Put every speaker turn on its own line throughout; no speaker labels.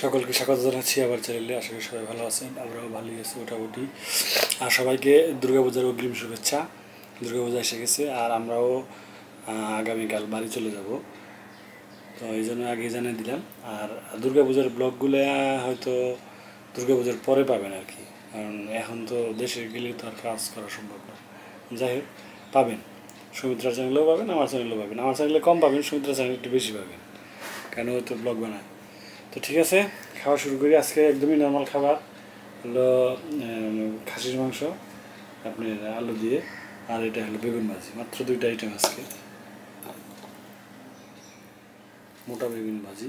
সকলকে স্বাগত জানাচ্ছি আবার চ্যানেলে। আশা করি সবাই ভালো আছেন, আমরাও ভালোই আছি মোটামুটি। আর সবাইকে দুর্গাপূজার অগ্রিম শুভেচ্ছা। দুর্গাপূজা এসে গেছে আর আমরাও আগামীকাল বাড়ি চলে যাব। তো এই জন্য আগে জানিয়ে দিলাম। আর দুর্গাপূজার ব্লগগুলো হয়তো দুর্গাপূজার পরে পাবেন আর কি। কারণ এখন তো দেশে গেলে তো আর কাজ করা সম্ভব না। যাই হোক, পাবেন। সুমিত্রা চ্যানেলেও পাবেন, আমার চ্যানেলেও পাবেন। আমার চ্যানেলে কম পাবেন, সুমিত্রা চ্যানেলে একটু বেশি পাবেন। কেন ও তো ব্লগ বানায়? তো ঠিক আছে, খাওয়া শুরু করি। আজকে একদমই নর্মাল খাবার হলো খাসির মাংস, আপনার আলু দিয়ে, আর এটা হলো বেগুন ভাজি। মাত্র দুইটা আইটেম আজকে। মোটা বেগুন ভাজি।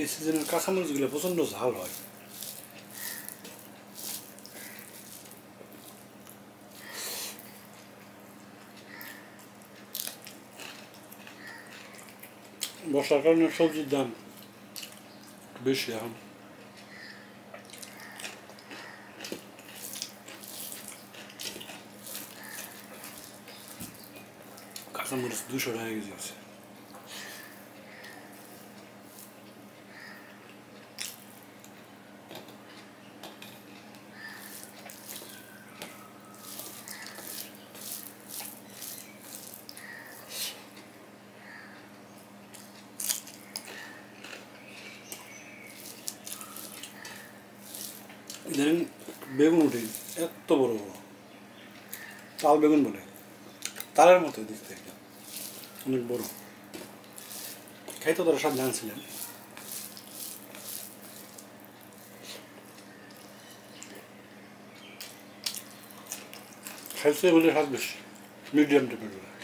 এই সিজনের কাঁচামরিচগুলো প্রচণ্ড ঝাল হয়। বর্ষার কারণে সবজির দাম বেশি এখন। কাঁচামরিচ দুশো টাকা কেজি আছে। ইদানিং বেগুন উঠে এত বড় বড়। তাল বেগুন বলে। তালের মতো দেখতে অনেক বড়। খাইতে তারা সব জানছিলেন। খাইতে বলে স্বাদ বেশি। মিডিয়াম টেম্পারেচার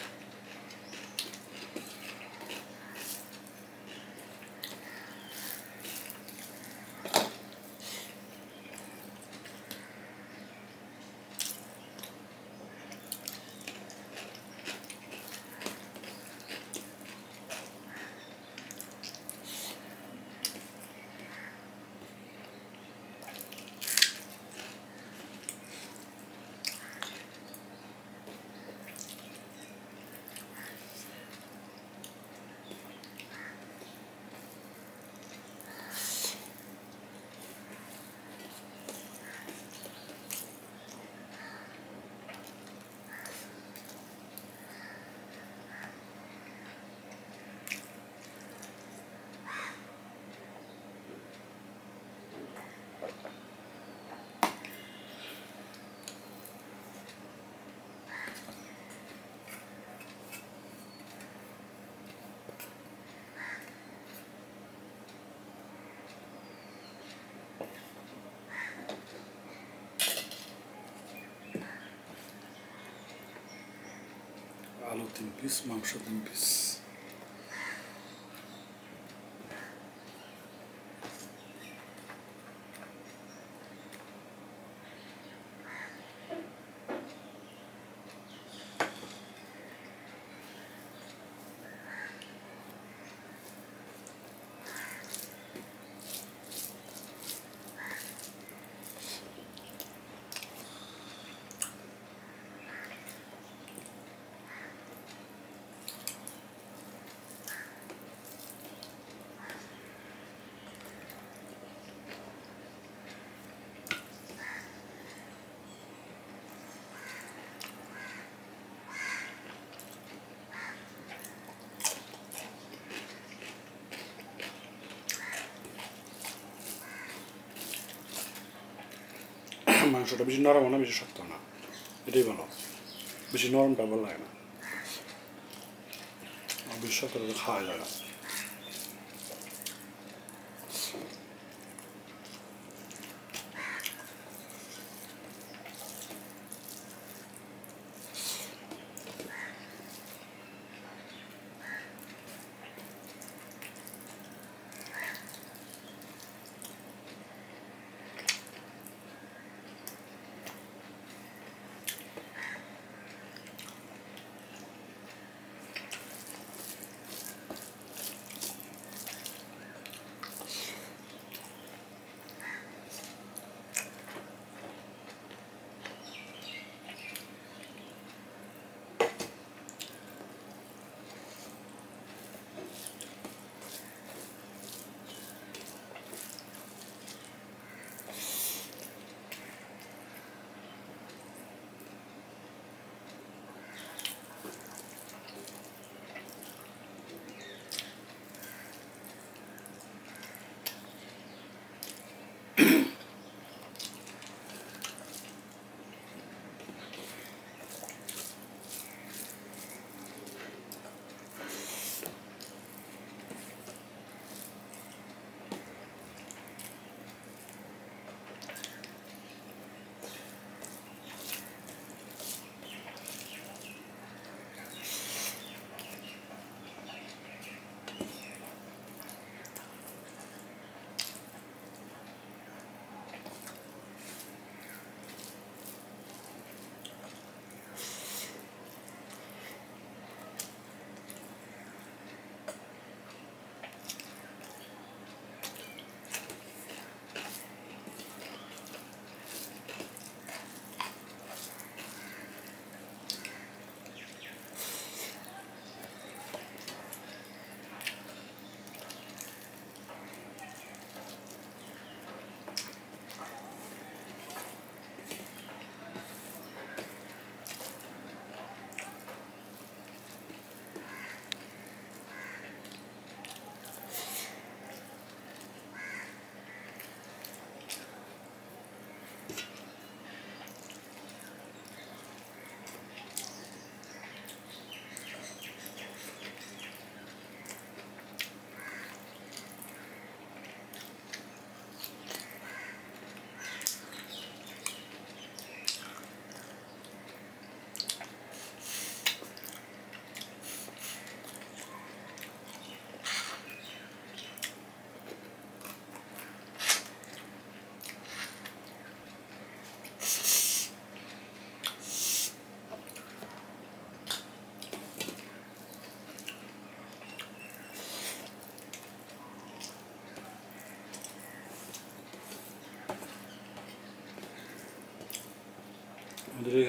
আলু তিন পিস মাংস তিন পিস মাংসটা বেশি নরম না বেশি শক্ত না। এটাই ভালো। বেশি নরমটা ভালো লাগে না।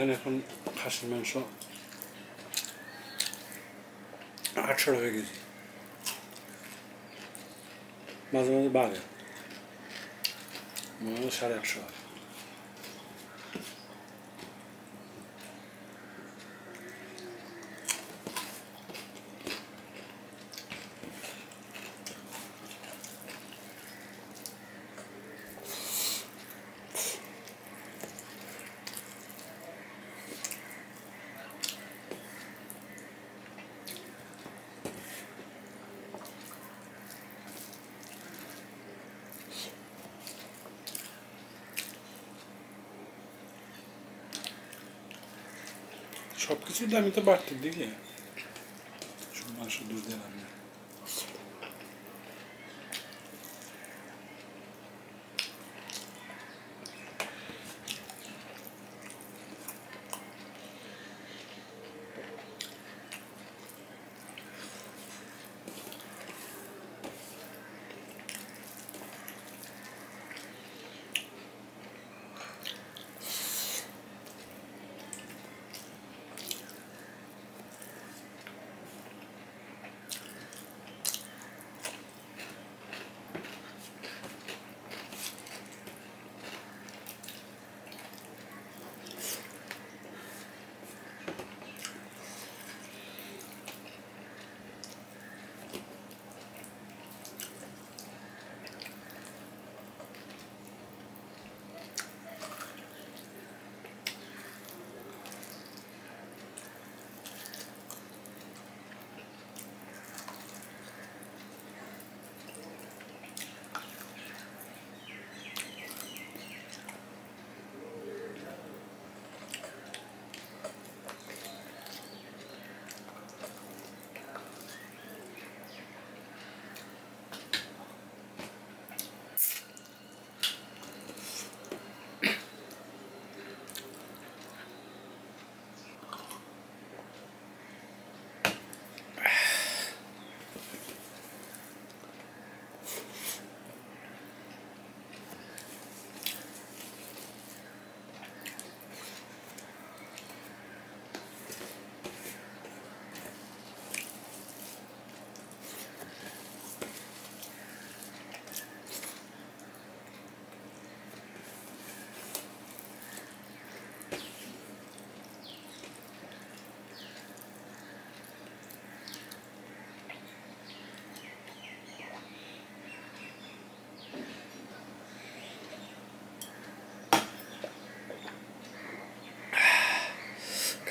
আর বেশি শক্ত হলে খাওয়া যায় না আমাদের এখানে এখন খাসির মাংস আটশো টাকা কেজি মাঝে মাঝে বাড়ে মানে সাড়ে আটশো সব কিছুর দামই তো বাড়তে দিকে সব মাংস দুধ দিলাম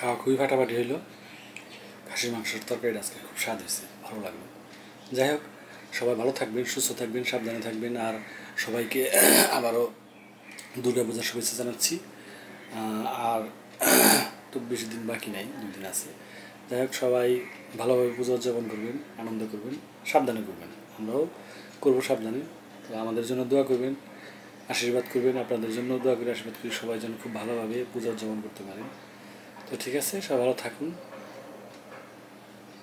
খাওয়া খুবই ফাটাফাটি হইল। খাসির মাংসের তরকারিটা আজকে খুব স্বাদ হয়েছে, ভালো লাগল। যাই হোক, সবাই ভালো থাকবেন, সুস্থ থাকবেন, সাবধানে থাকবেন, আর সবাইকে আবারও দুর্গা পূজার শুভেচ্ছা জানাচ্ছি। আর তো বেশি দিন বাকি নাই, দুই দিন আছে। যাই হোক, সবাই ভালোভাবে পুজো উদযাপন করবেন, আনন্দ করবেন, সাবধানে করবেন। আমরাও করব সাবধানে। তো আমাদের জন্য দোয়া করবেন, আশীর্বাদ করবেন, আপনাদের জন্য দোয়া করে আশীর্বাদ করি সবাই যেন খুব ভালোভাবে পূজা উদযাপন করতে পারেন। তো ঠিক আছে সবাই ভালো থাকুন।